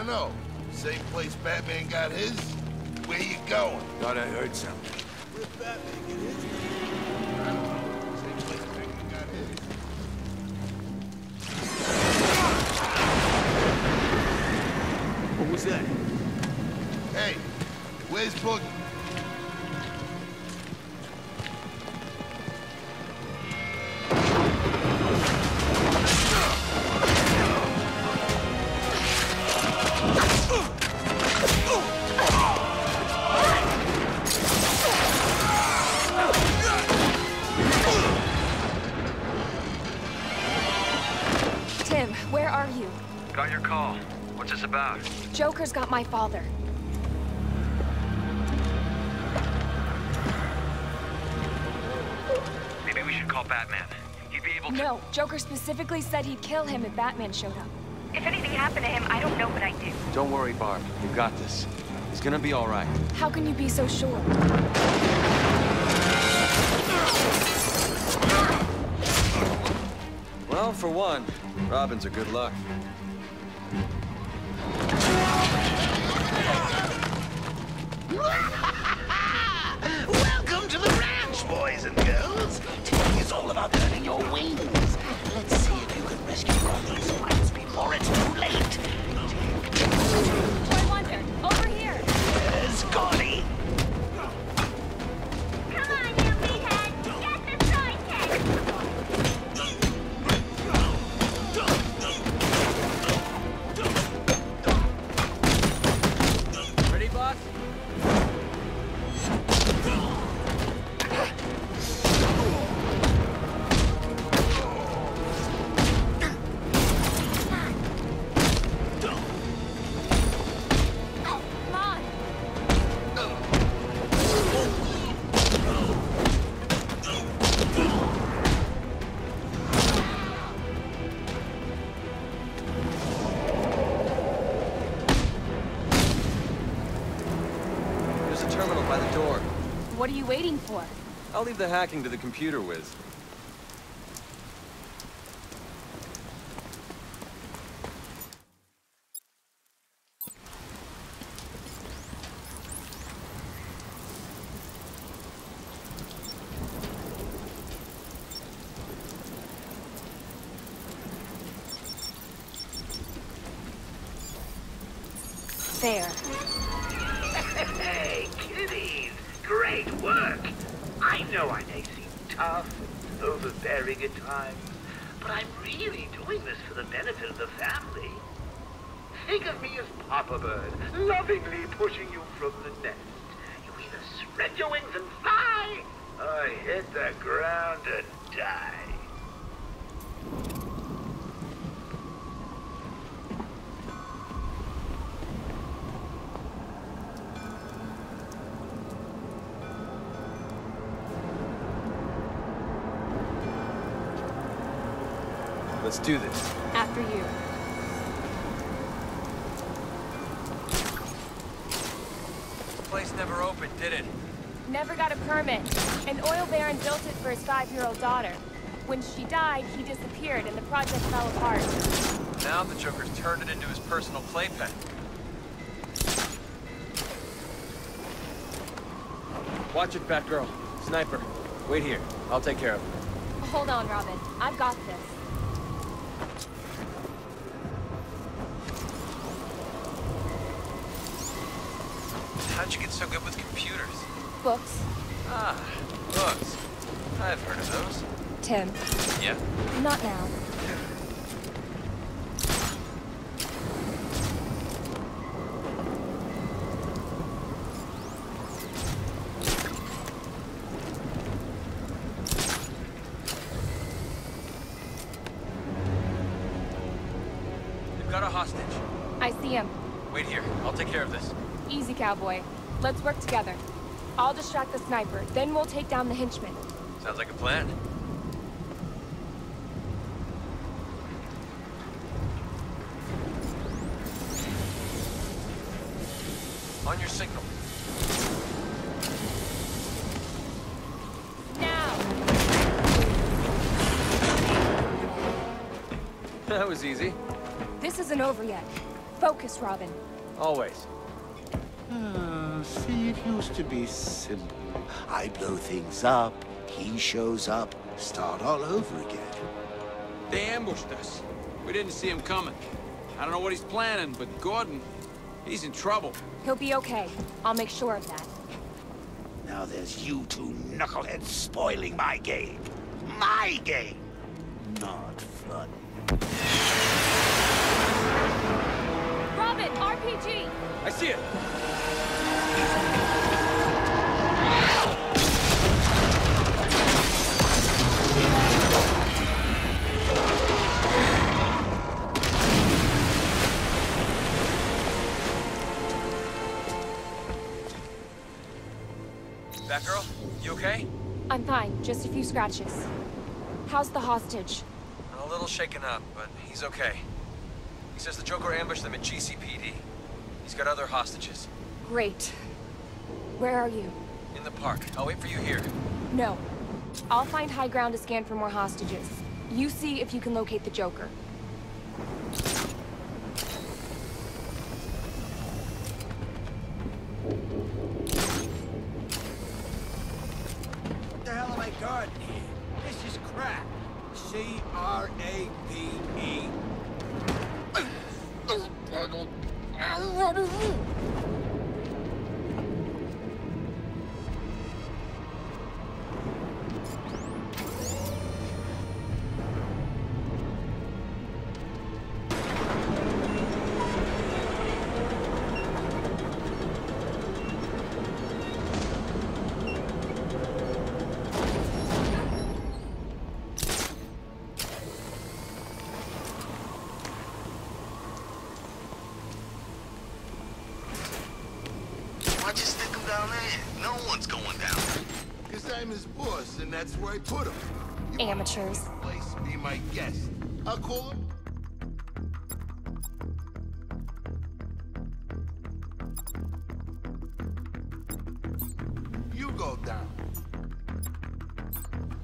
don't know. Same place Batman got his? Where you going? Thought I heard something. Joker's got my father. Maybe we should call Batman. He'd be able to... No, Joker specifically said he'd kill him if Batman showed up. If anything happened to him, I don't know what I'd do. Don't worry, Barb. You got this. He's gonna be all right. How can you be so sure? Well, for one, Robin's a good luck. What are you waiting for? I'll leave the hacking to the computer whiz. There. Hey, kiddies. Great work. I know I may seem tough and overbearing at times, but I'm really doing this for the benefit of the family. Think of me as Papa Bird, lovingly pushing you from the nest. You either spread your wings and fly, or hit the ground and die. Let's do this. After you. Place never opened, did it? Never got a permit. An oil baron built it for his five-year-old daughter. When she died, he disappeared and the project fell apart. Now the Joker's turned it into his personal playpen. Watch it, Batgirl. Sniper. Wait here. I'll take care of him. Hold on, Robin. I've got this. How'd you get so good with computers? Books. Ah, books. I've heard of those. Tim. Yeah? Not now. Let's work together. I'll distract the sniper, then we'll take down the henchman. Sounds like a plan. On your signal. Now! That was easy. This isn't over yet. Focus, Robin. Always. See, it used to be simple. I blow things up, he shows up, start all over again. They ambushed us. We didn't see him coming. I don't know what he's planning, but Gordon, he's in trouble. He'll be okay. I'll make sure of that. Now there's you two knuckleheads spoiling my game. My game! Not fun. Robin, RPG! I see it! Scratches. How's the hostage? A little shaken up, but he's okay. He says the Joker ambushed them at GCPD. He's got other hostages. Great. Where are you? In the park. I'll wait for you here. No. I'll find high ground to scan for more hostages. You see if you can locate the Joker. That's where I put him. You Amateurs. Place, be my guest. I'll call him. You go down.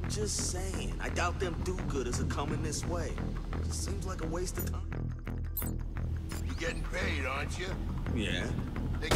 Just saying. I doubt them do-gooders are coming this way. Just seems like a waste of time. You getting paid, aren't you? Yeah. They-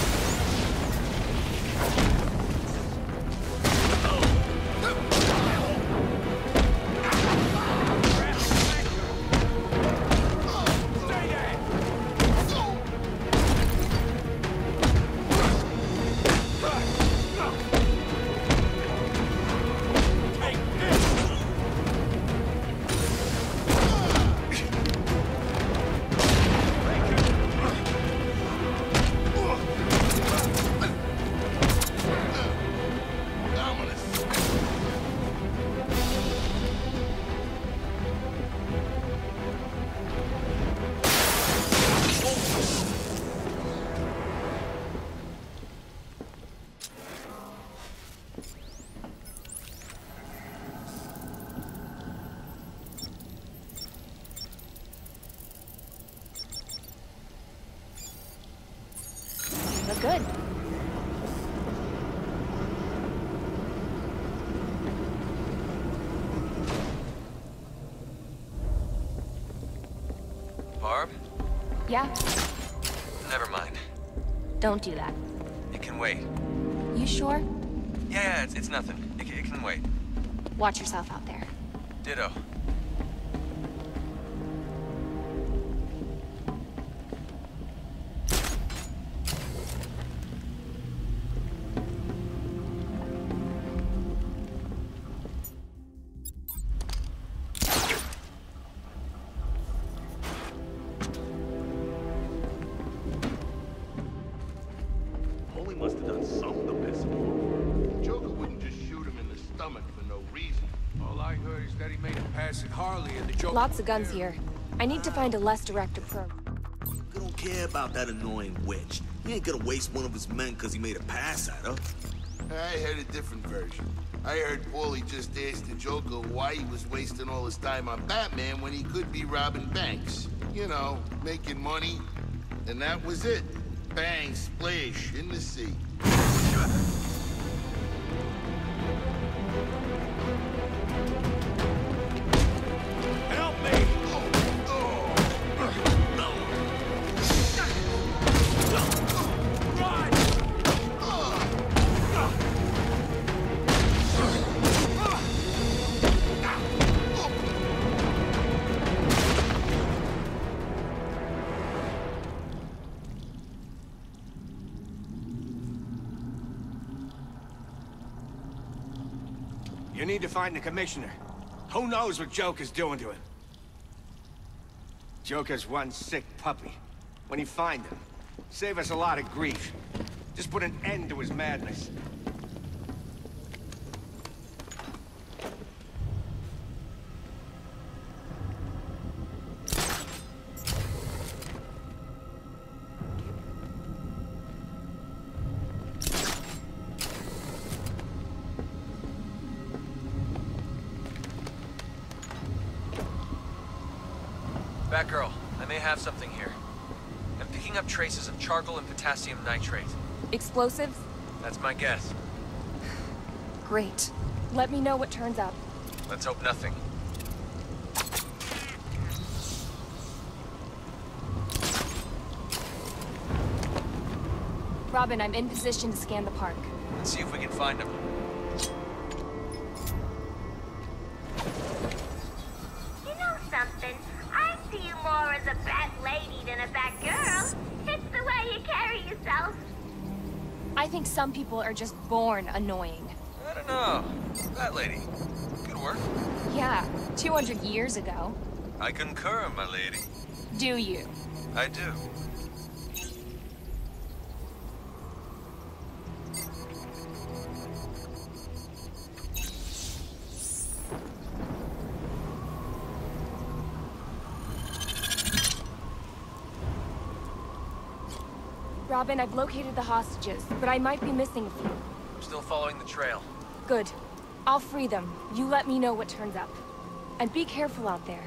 Yeah? Never mind. Don't do that. It can wait. You sure? Yeah, yeah, it's, it's nothing. It, it can wait. Watch yourself out there. Ditto. Guns here. I need to find a less direct approach. You don't care about that annoying witch. He ain't gonna waste one of his men because he made a pass at her. I heard a different version. I heard Paulie just asked the Joker why he was wasting all his time on Batman when he could be robbing banks. You know, making money. And that was it. Bang, splash, in the sea. Find the commissioner. Who knows what Joker's doing to him? Joker's one sick puppy. When you find him, save us a lot of grief. Just put an end to his madness. Batgirl, I may have something here. I'm picking up traces of charcoal and potassium nitrate. Explosives? That's my guess. Great. Let me know what turns up. Let's hope nothing. Robin, I'm in position to scan the park. Let's see if we can find him. Just born annoying. I don't know. That lady. Good work. Yeah, 200 years ago. I concur, my lady. Do you? I do. I've located the hostages, but I might be missing a few. I'm still following the trail. Good. I'll free them. You let me know what turns up. And be careful out there.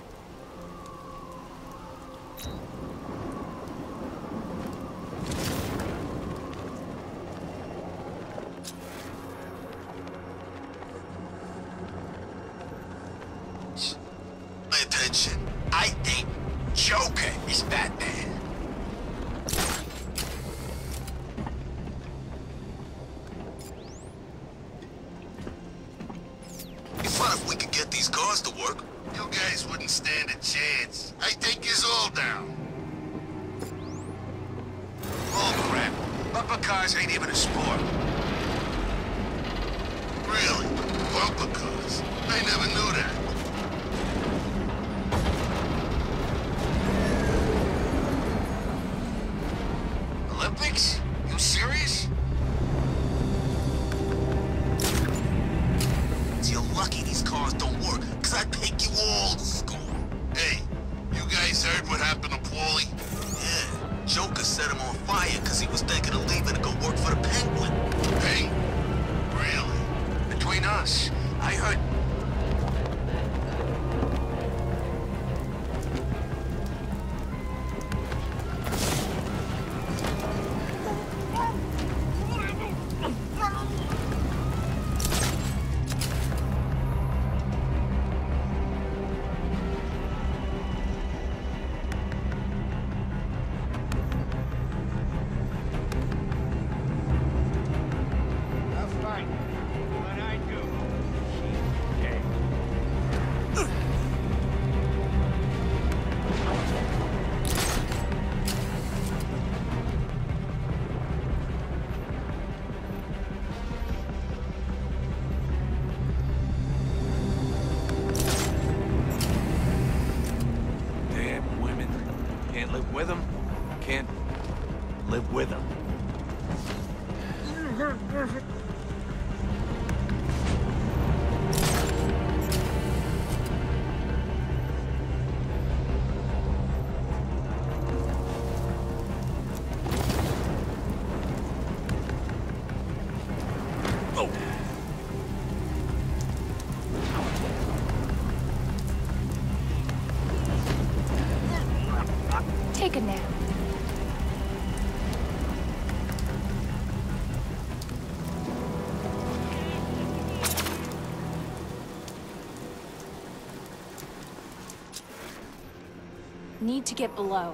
Need to get below.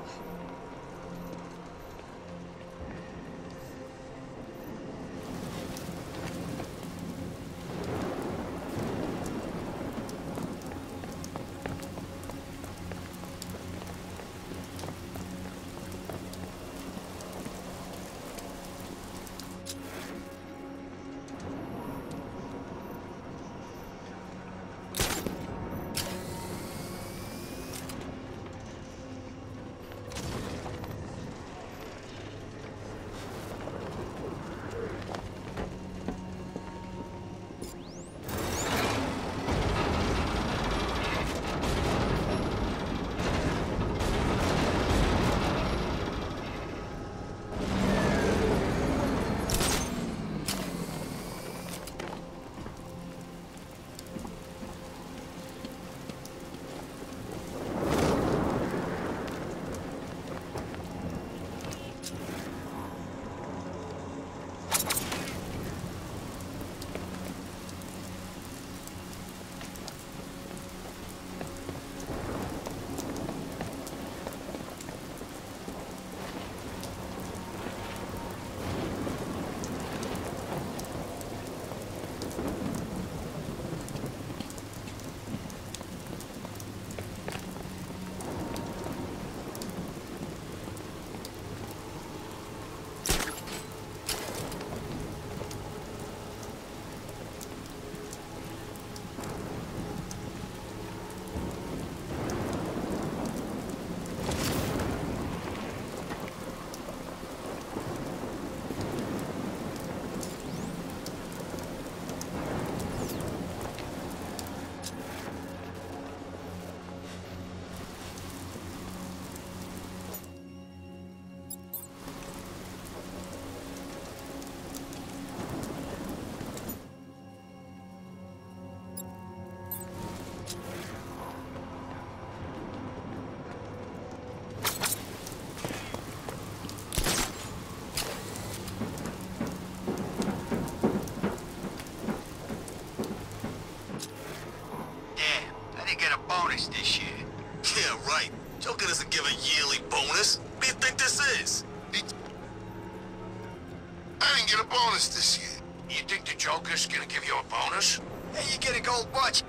Bonus this year. You think the Joker's gonna give you a bonus? Hey, you get a gold watch.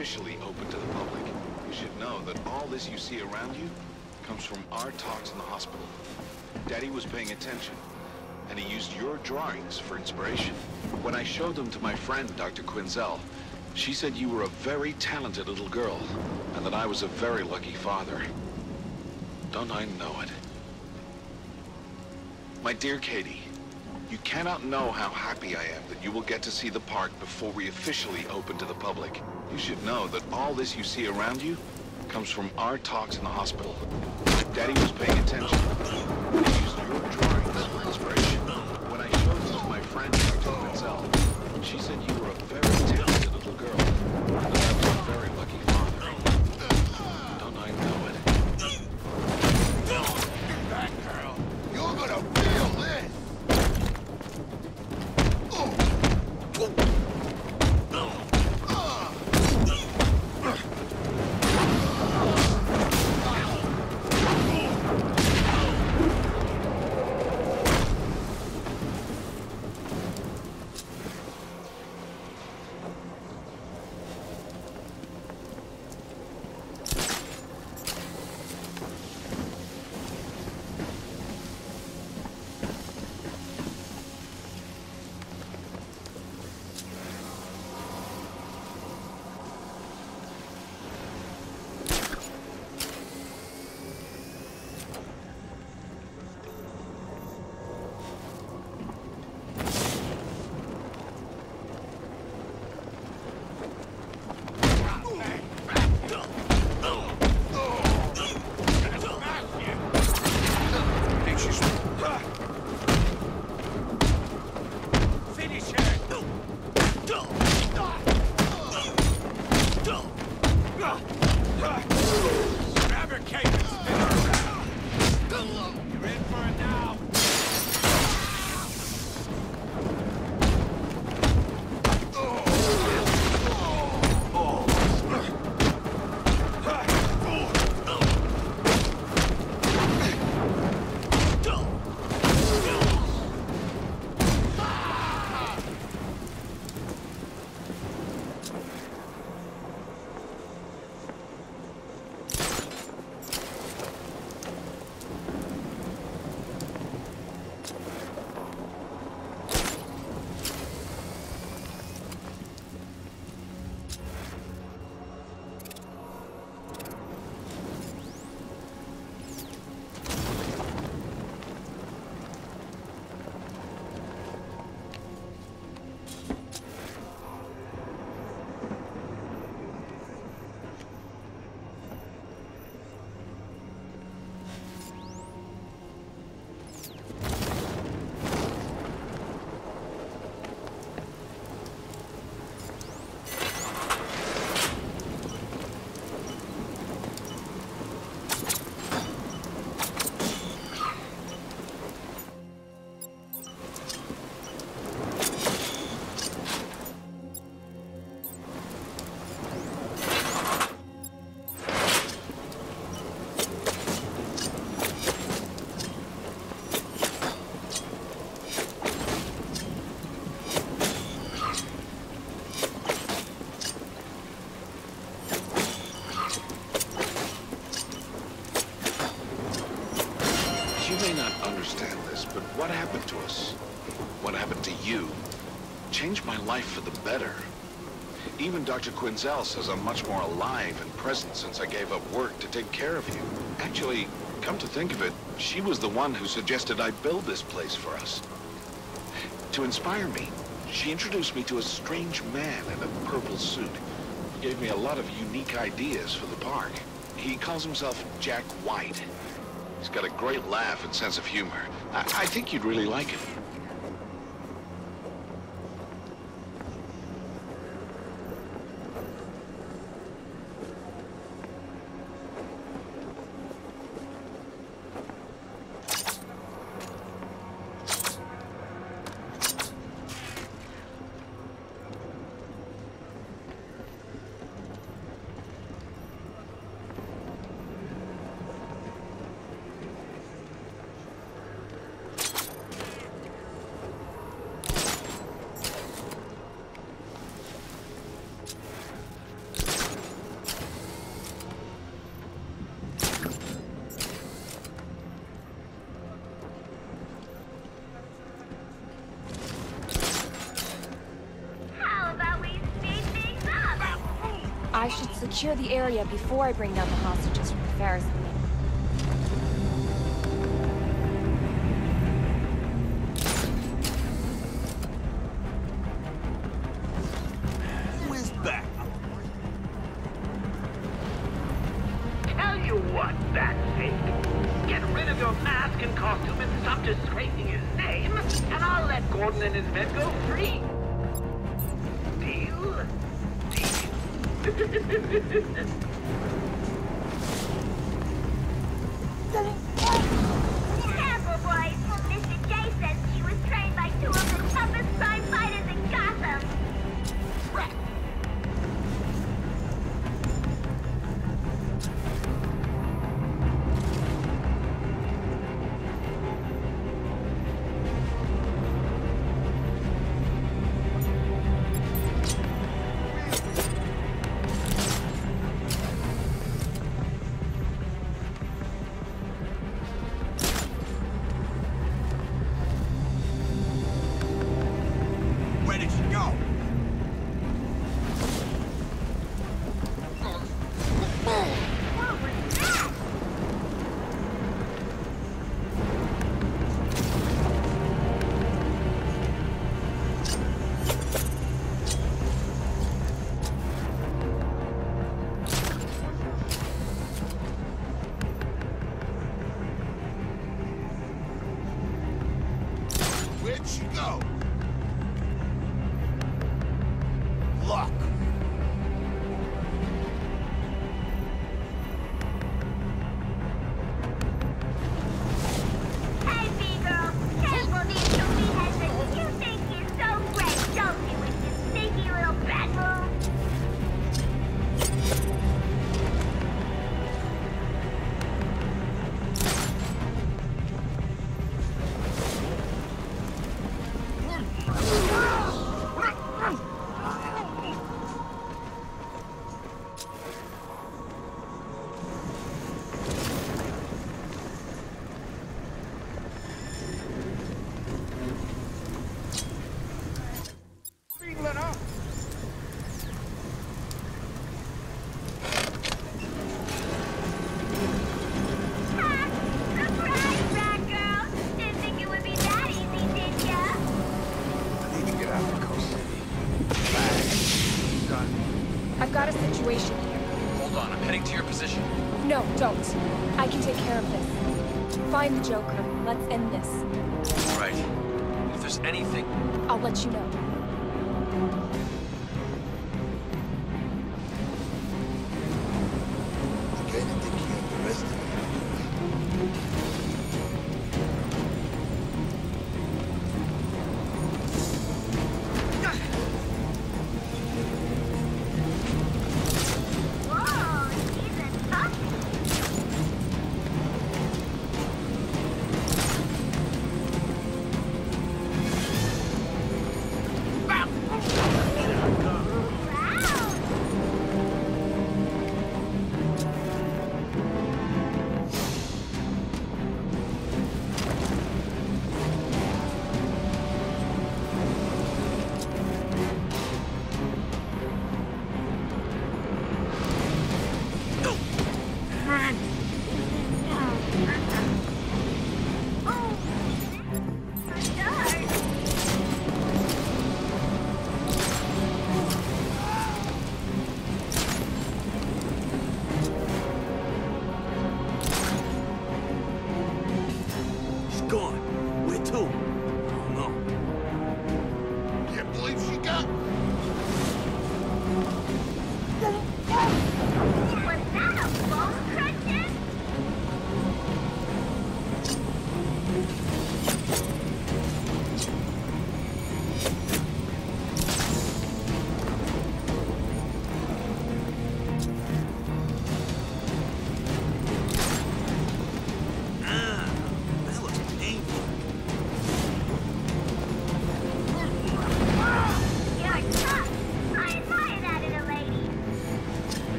Officially open to the public. You should know that all this you see around you comes from our talks in the hospital. Daddy was paying attention, and he used your drawings for inspiration. When I showed them to my friend, Dr. Quinzel, she said you were a very talented little girl, and that I was a very lucky father. Don't I know it? My dear Katie, you cannot know how happy I am that you will get to see the park before we officially open to the public. You should know that all this you see around you comes from our talks in the hospital. Daddy was paying attention. You Dr. Quinzel says I'm much more alive and present since I gave up work to take care of you. Actually, come to think of it, she was the one who suggested I build this place for us. to inspire me. She introduced me to a strange man in a purple suit. He gave me a lot of unique ideas for the park. He calls himself Jack White. He's got a great laugh and sense of humor. I, I think you'd really like him. Secure the area before I bring down the hostages from the Ferris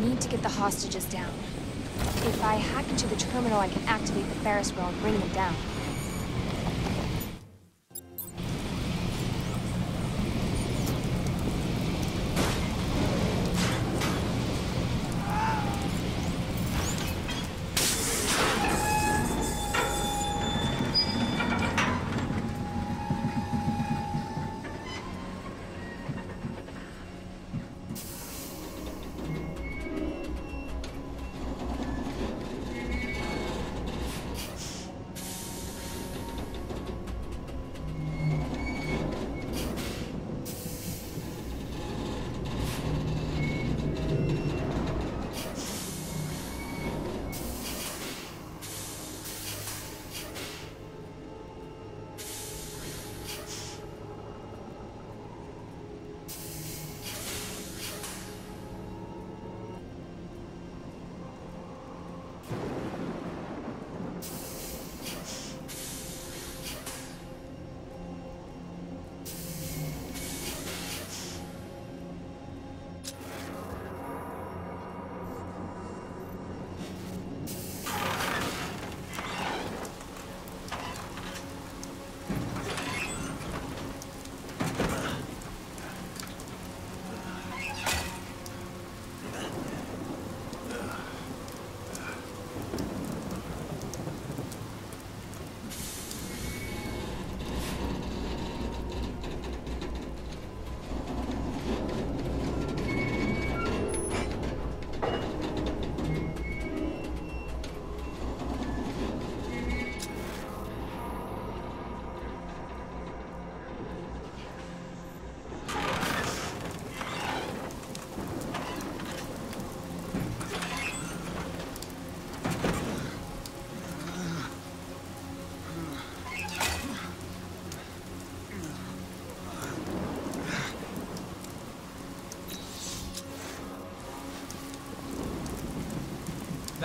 Need to get the hostages down. If I hack into the terminal, I can activate the Ferris wheel and bring them down.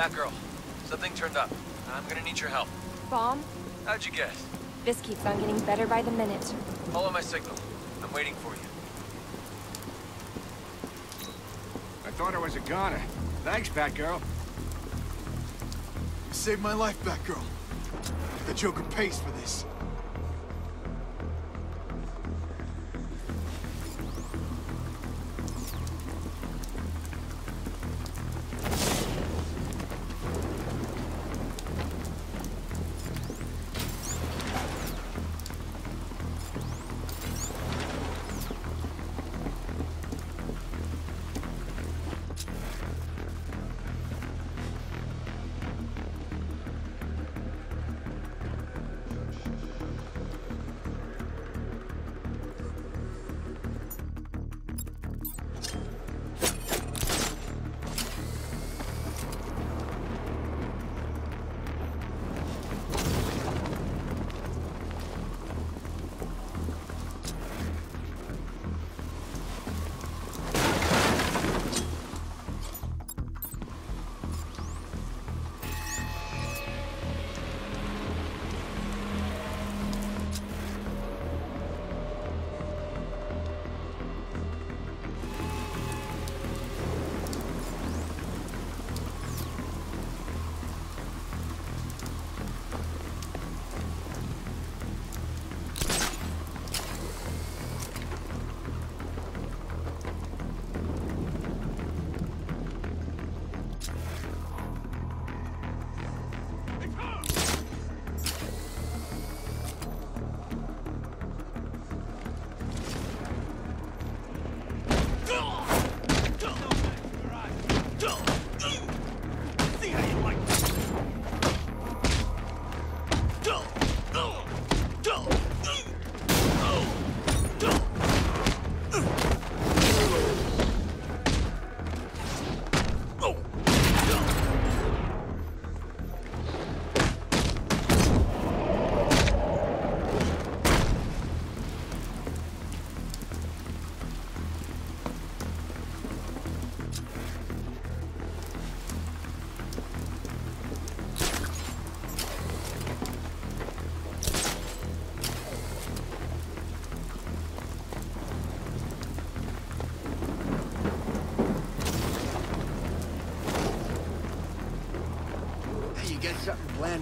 Batgirl, something turned up. I'm gonna need your help. Bomb? How'd you guess? This keeps on getting better by the minute. Follow my signal. I'm waiting for you. I thought I was a goner. Thanks, Batgirl. You saved my life, Batgirl. The Joker pays for this.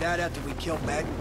Planned out after we kill Madden?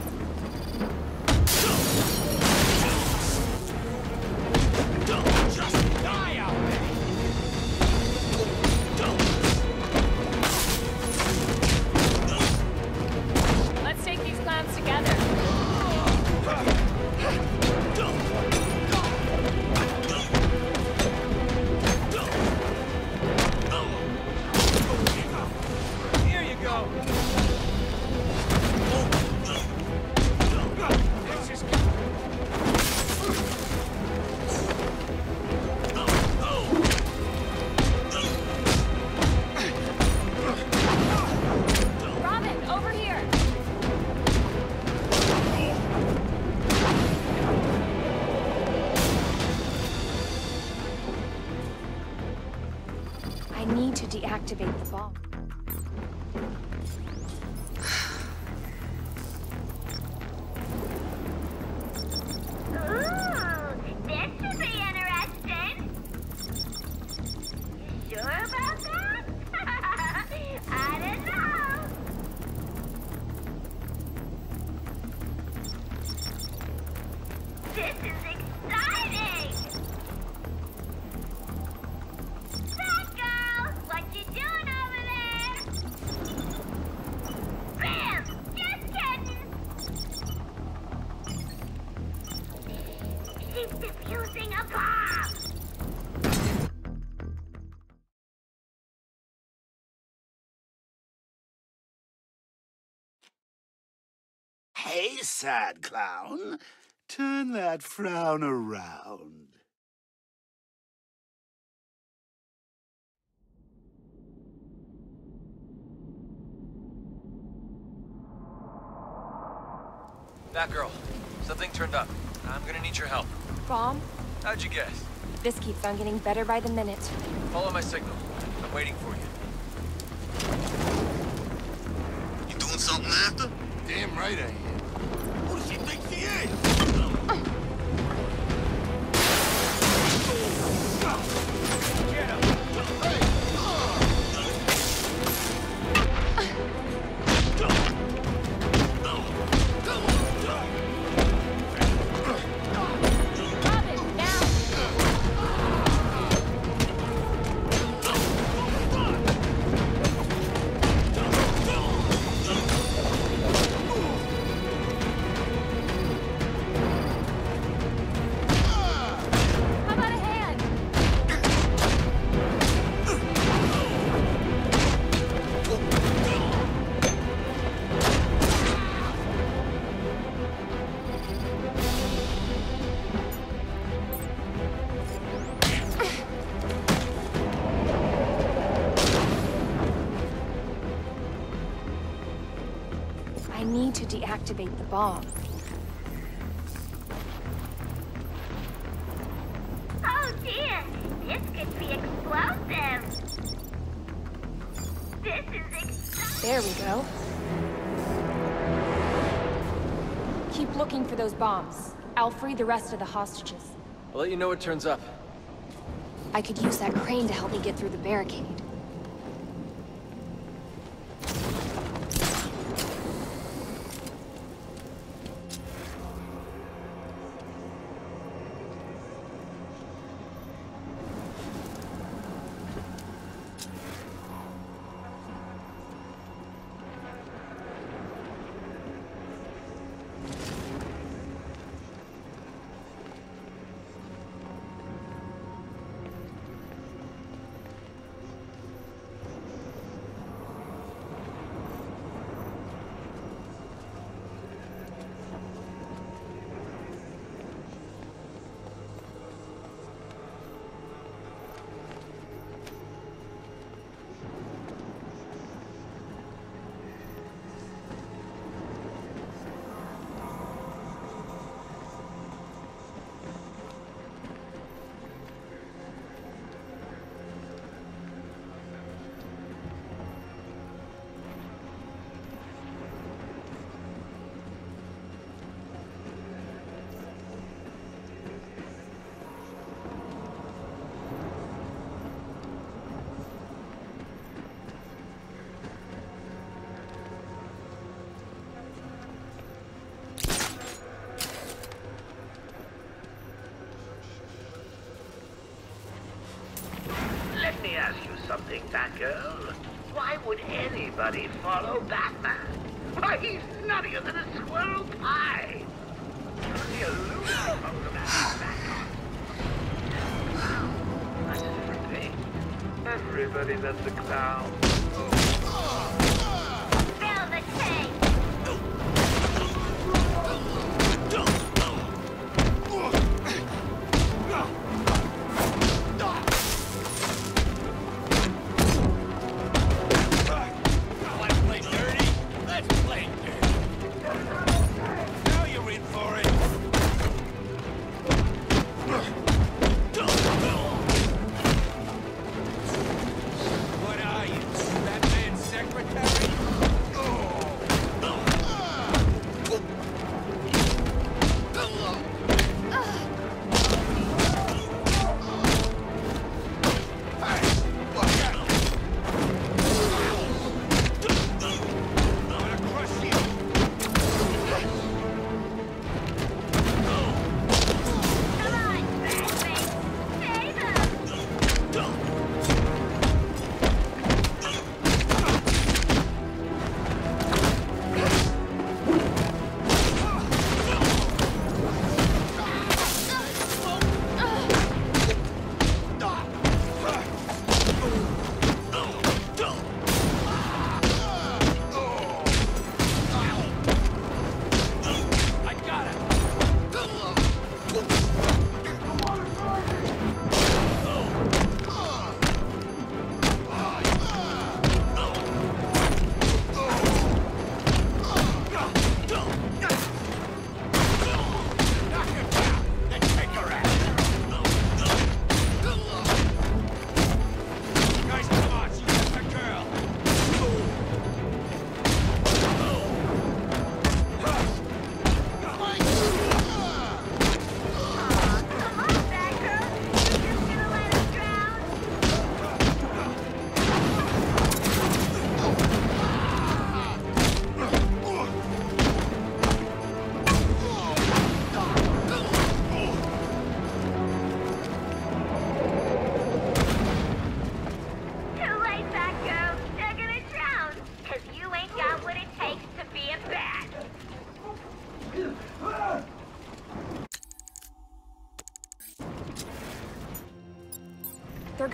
Sad clown. Turn that frown around. Batgirl, something turned up. I'm gonna need your help. Bomb? How'd you guess? This keeps on getting better by the minute. Follow my signal. I'm waiting for you. You doing something after? Damn right I am. Who bomb. Oh dear, this could be explosive. This is exciting. There we go. Keep looking for those bombs. I'll free the rest of the hostages. I'll let you know what turns up. I could use that crane to help me get through the barricade. Batgirl. Why would anybody follow Batman? Why, he's nuttier than a squirrel pie.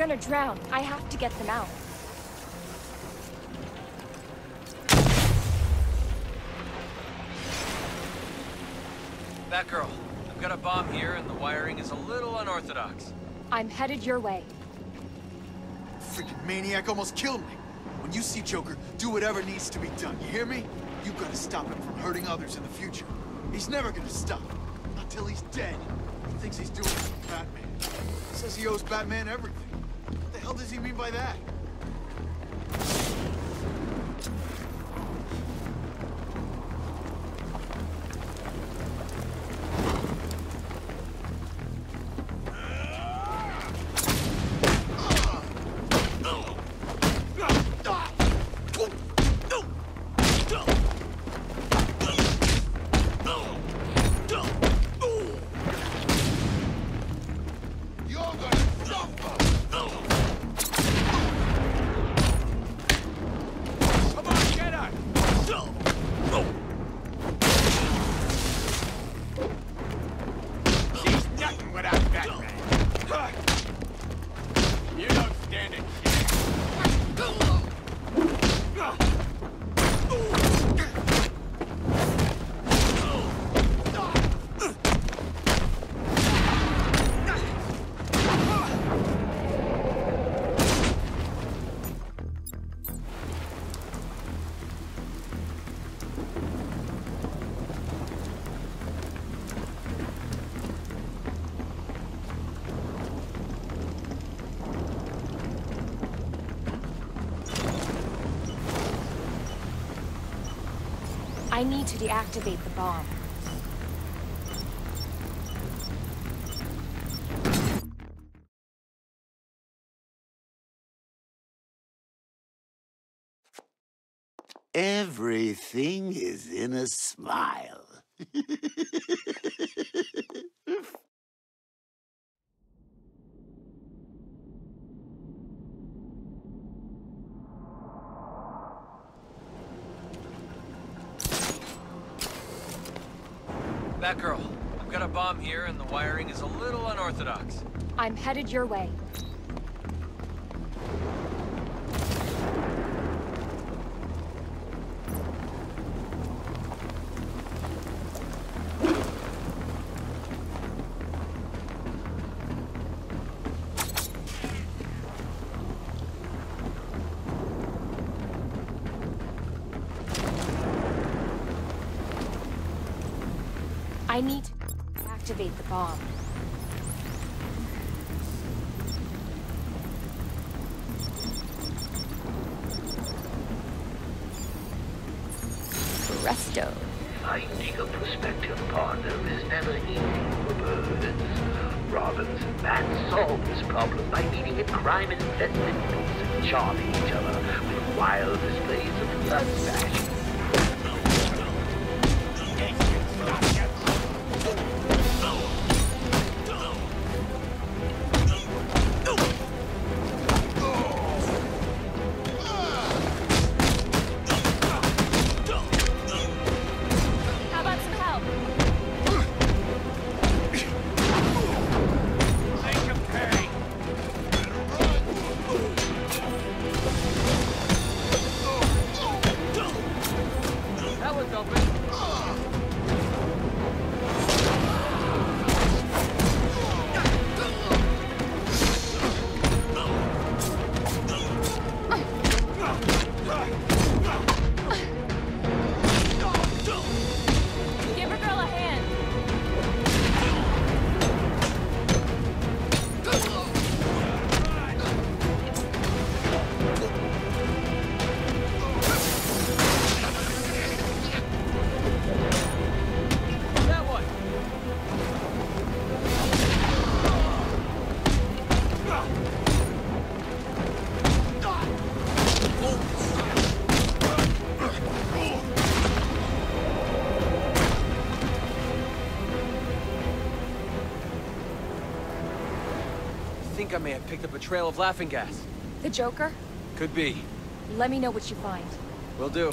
Gonna drown. I have to get them out. Batgirl, I've got a bomb here and the wiring is a little unorthodox. I'm headed your way. Freaking maniac almost killed me. When you see Joker, do whatever needs to be done. You hear me? You gotta stop him from hurting others in the future. He's never gonna stop. Not till he's dead. He thinks he's doing it for Batman. Says he owes Batman everything. What does he mean by that? I need to deactivate the bomb. Everything is in a smile. headed your way. I need to activate the bomb. Wild displays of blood fashion. Think I may have picked up a trail of laughing gas. The Joker? Could be. Let me know what you find. Will do.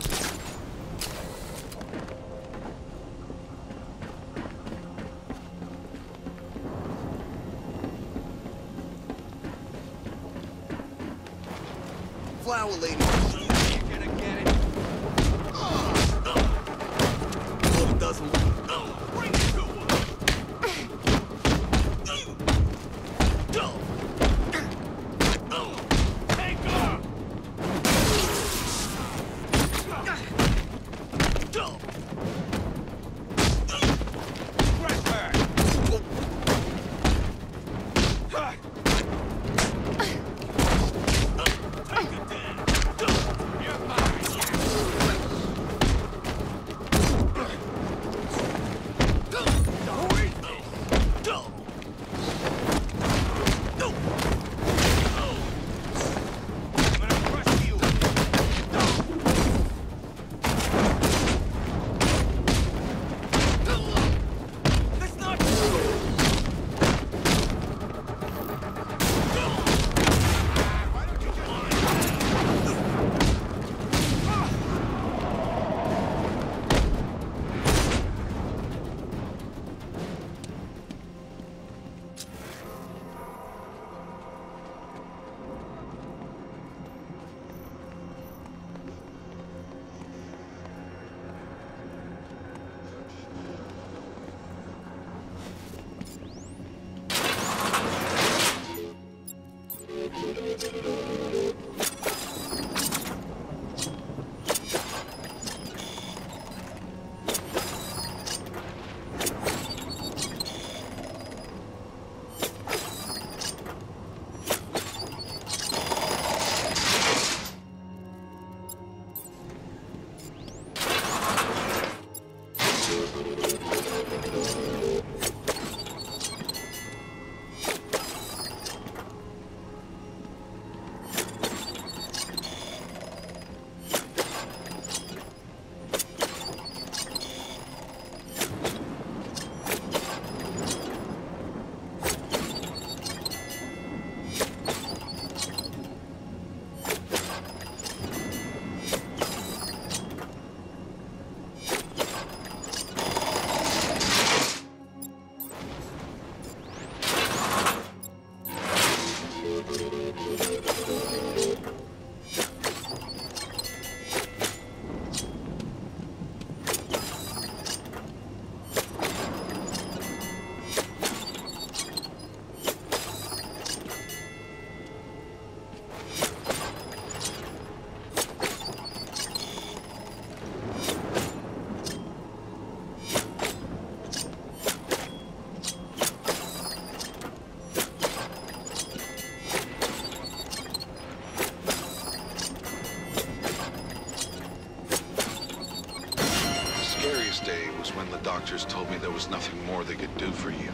Doctors told me there was nothing more they could do for you.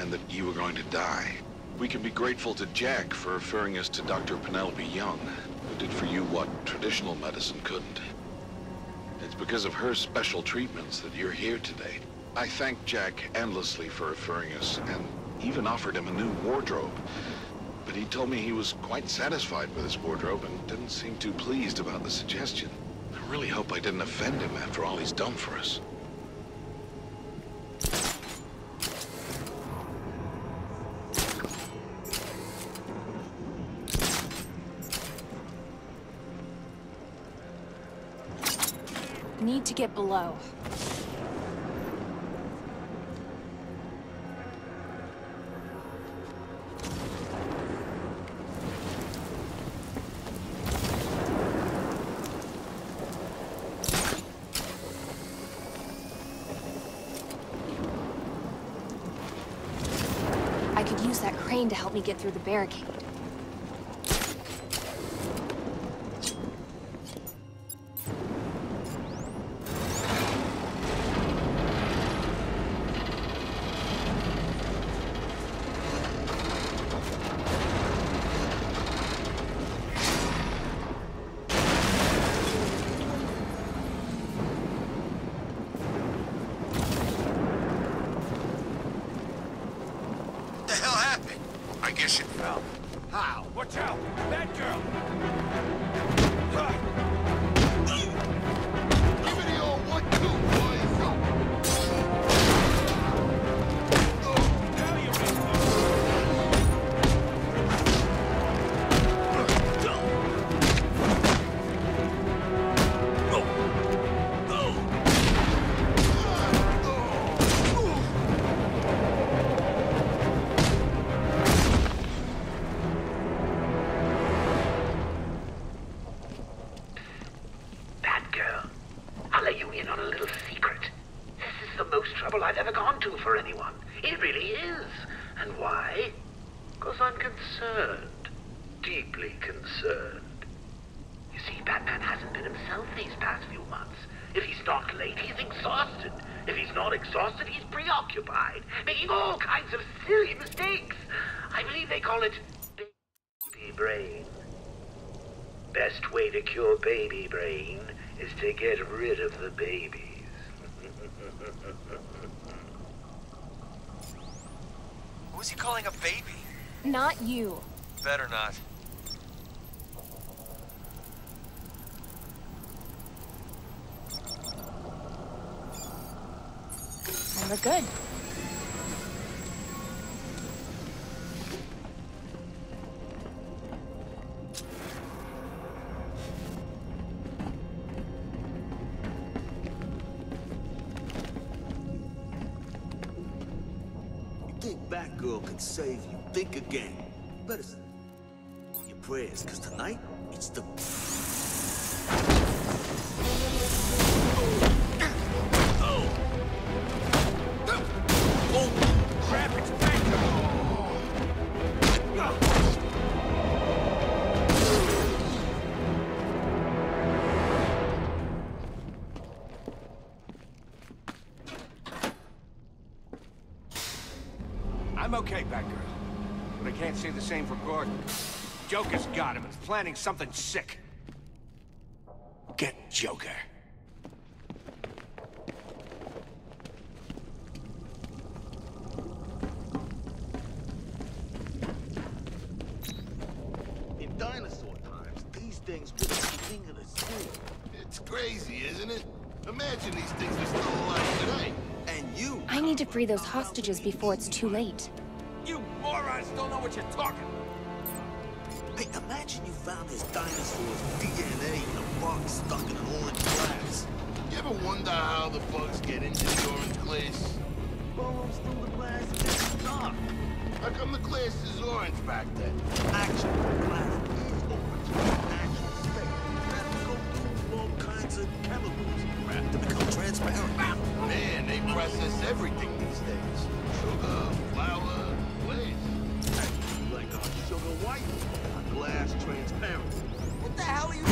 And that you were going to die. We can be grateful to Jack for referring us to Dr. Penelope Young, who did for you what traditional medicine couldn't. It's because of her special treatments that you're here today. I thank Jack endlessly for referring us, and even offered him a new wardrobe. But he told me he was quite satisfied with his wardrobe and didn't seem too pleased about the suggestion. I really hope I didn't offend him after all he's done for us. Need to get below. I could use that crane to help me get through the barricade. For anyone. It really is. And why? Because I'm concerned. Deeply concerned. You see, Batman hasn't been himself these past few months. If he's not late, he's exhausted. If he's not exhausted, he's preoccupied, making all kinds of silly mistakes. I believe they call it baby brain. Best way to cure baby brain is to get rid of the babies. Who's he calling a baby? Not you. Better not. And we're good. Could save you? Think again. Better your prayers, because tonight, it's the... say the same for Gordon. Joker's got him and planning something sick. Get Joker. In dinosaur times, these things were the king of the sea. It's crazy, isn't it? Imagine these things are still alive today. And you... I need to free those hostages before it's too late. What you're talking about. Hey, imagine you found this dinosaur's DNA in a box stuck in an orange glass. You ever wonder how the bugs get into the orange glass? Bones through the glass and it's dark. How come the glass is orange back then? Actually, the glass is orange natural state. To go through all kinds of chemicals crap to become transparent. Man, they process everything these days. Sugar, glass transparent. What the hell are you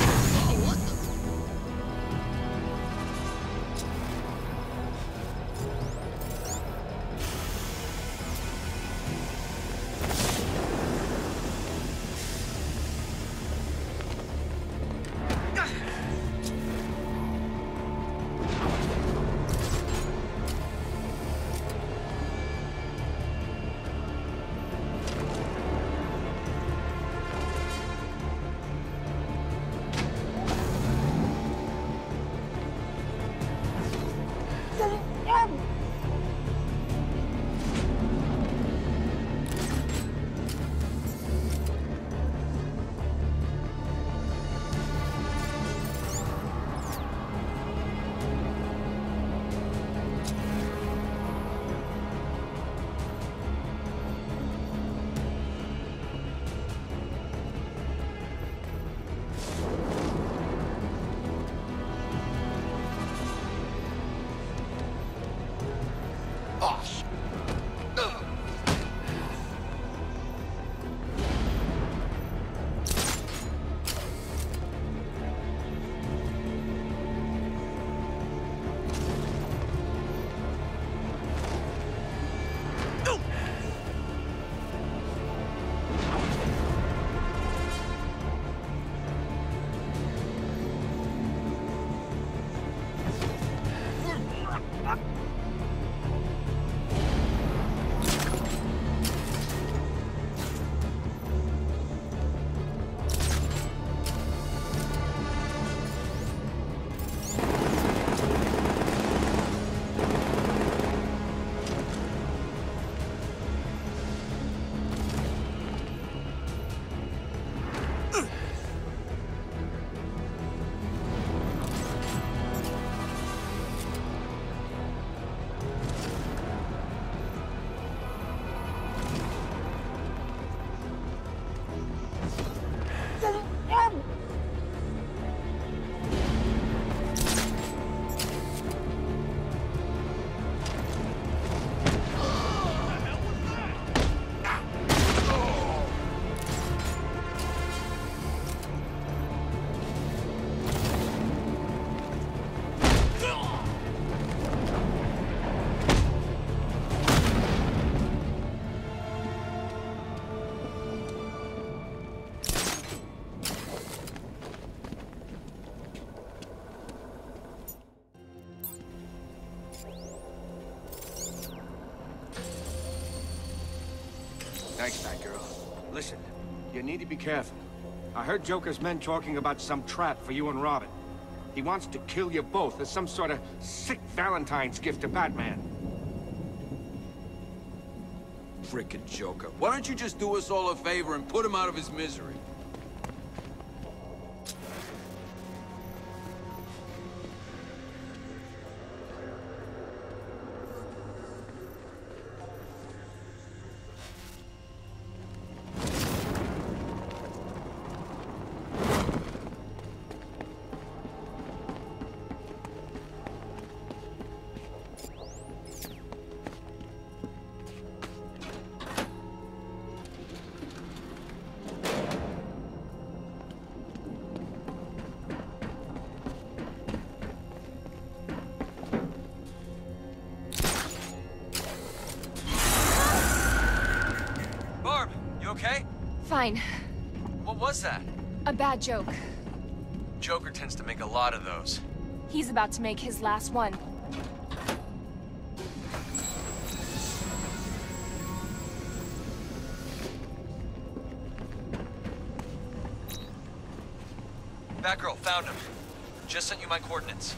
need to be careful. I heard Joker's men talking about some trap for you and Robin. He wants to kill you both as some sort of sick Valentine's gift to Batman. Frickin' Joker. Why don't you just do us all a favor and put him out of his misery? Bad joke. Joker tends to make a lot of those. He's about to make his last one. Batgirl, found him. Just sent you my coordinates.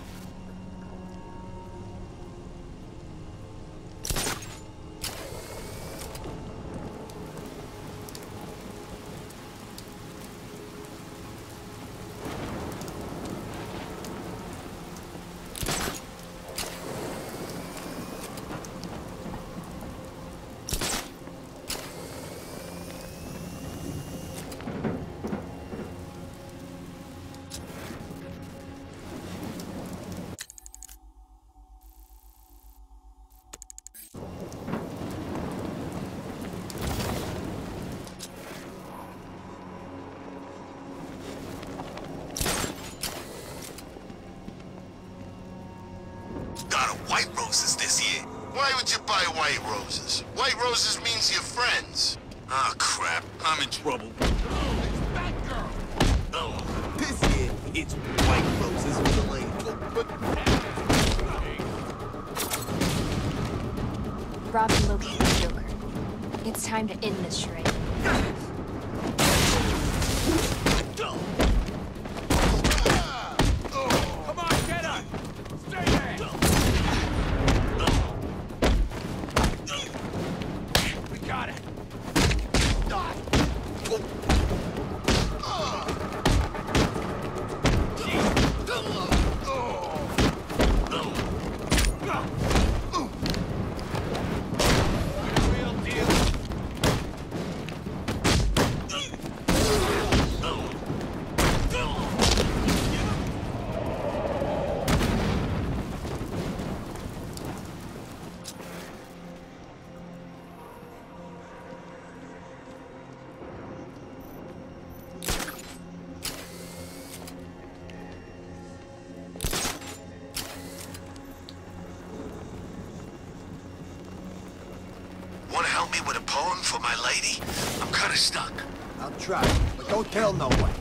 Stuck. I'll try, but don't tell no one.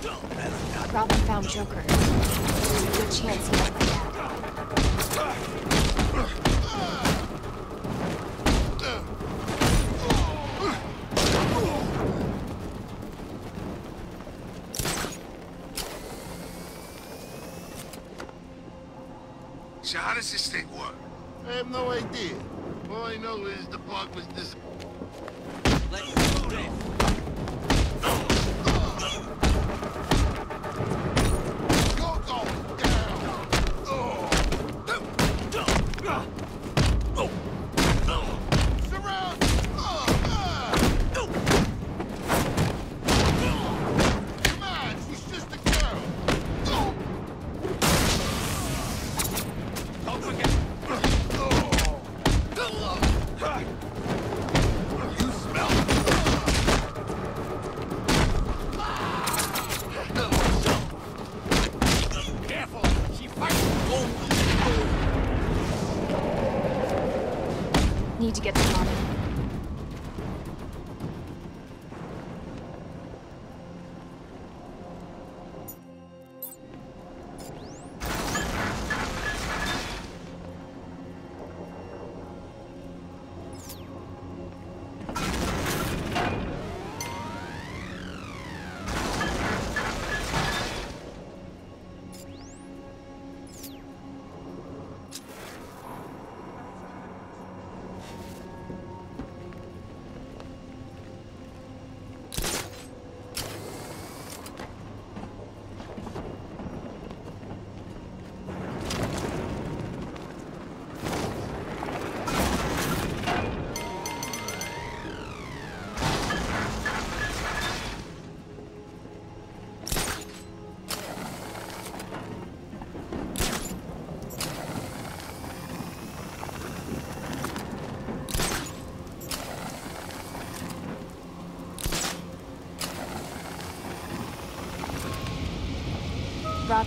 Robin found Joker. There's a good chance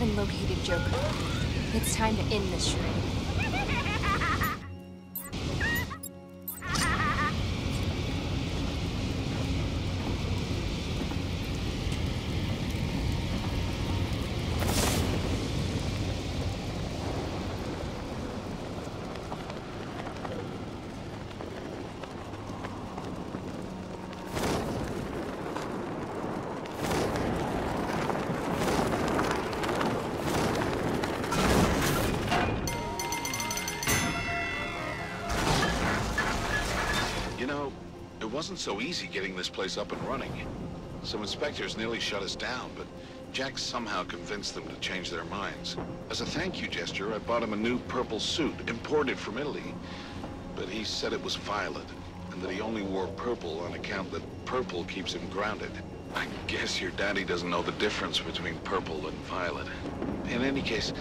Robin located Joker. It's time to end this charade. Wasn't so easy getting this place up and running. Some inspectors nearly shut us down, but Jack somehow convinced them to change their minds. As a thank you gesture, I bought him a new purple suit, imported from Italy. But he said it was violet, and that he only wore purple on account that purple keeps him grounded. I guess your daddy doesn't know the difference between purple and violet. In any case,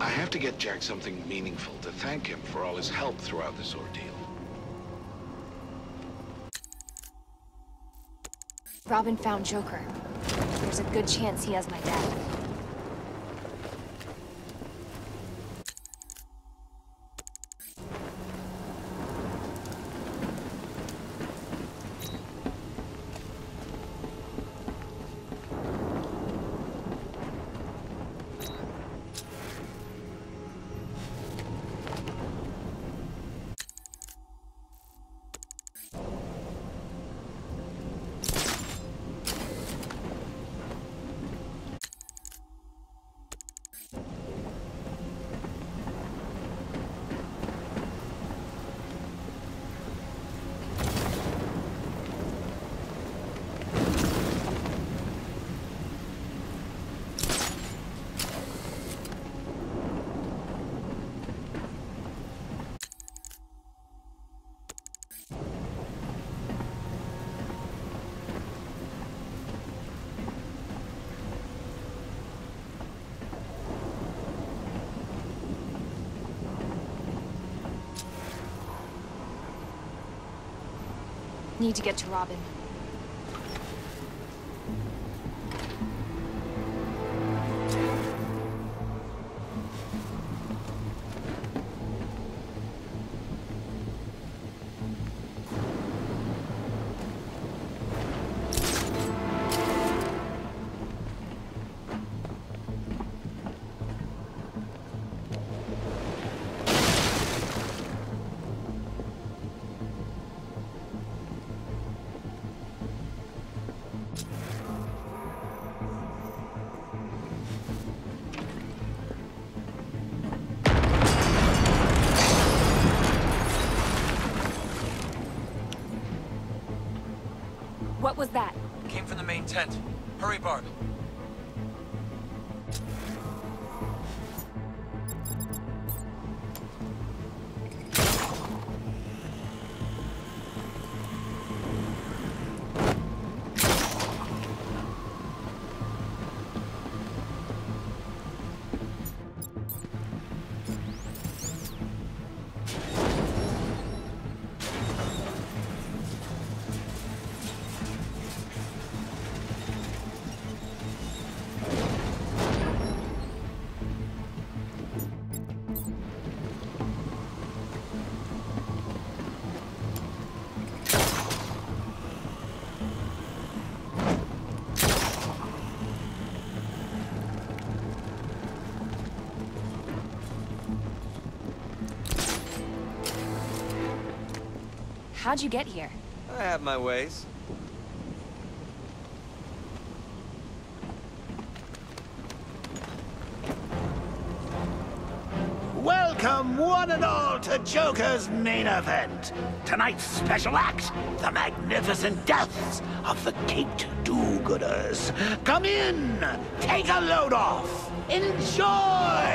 I have to get Jack something meaningful to thank him for all his help throughout this ordeal. Robin found Joker. There's a good chance he has my dad. Need to get to Robin. What was that? Came from the main tent. Hurry, Barb. How'd you get here? I have my ways. Welcome, one and all, to Joker's main event. Tonight's special act, the magnificent deaths of the Caped Do-Gooders. Come in, take a load off, enjoy!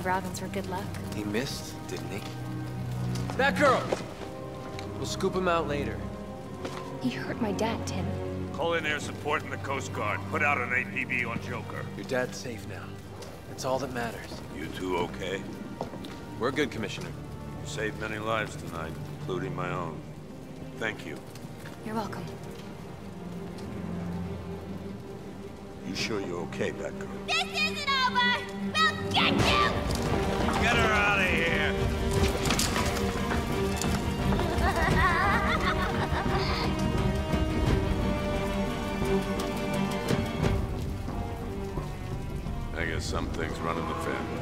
Said Robins were good luck. He missed, didn't he? That girl! We'll scoop him out later. He hurt my dad, Tim. Call in air support and the Coast Guard. Put out an APB on Joker. Your dad's safe now. That's all that matters. You two okay? We're good, Commissioner. You saved many lives tonight, including my own. Thank you. You're welcome. You sure you're okay, Batgirl? This isn't over! We'll get you! Get her out of here. I guess some things run in the family.